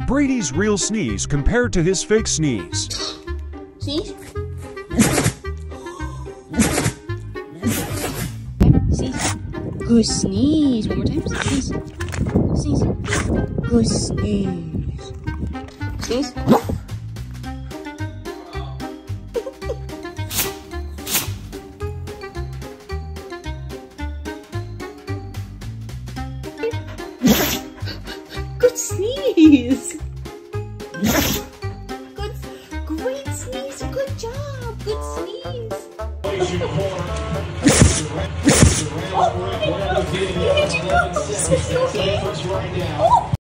Brady's real sneeze compared to his fake sneeze. Sneeze. Sneeze. Good sneeze. One more time. Sneeze. Sneeze. Good sneeze. Sneeze. Good sneeze. Good, great sneeze. Good job. Good sneeze. Oh, you hit your nose. Okay? Oh.